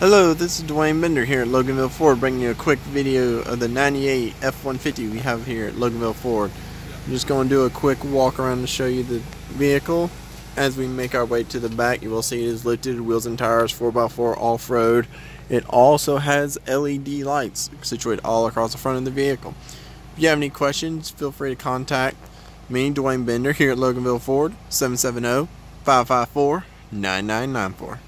Hello, this is Dwayne Bender here at Loganville Ford bringing you a quick video of the 98 F-150 we have here at Loganville Ford. I'm just going to do a quick walk around to show you the vehicle. As we make our way to the back, you will see it is lifted, wheels and tires, 4x4 off-road. It also has LED lights situated all across the front of the vehicle. If you have any questions, feel free to contact me, Dwayne Bender, here at Loganville Ford, 770 554 9994.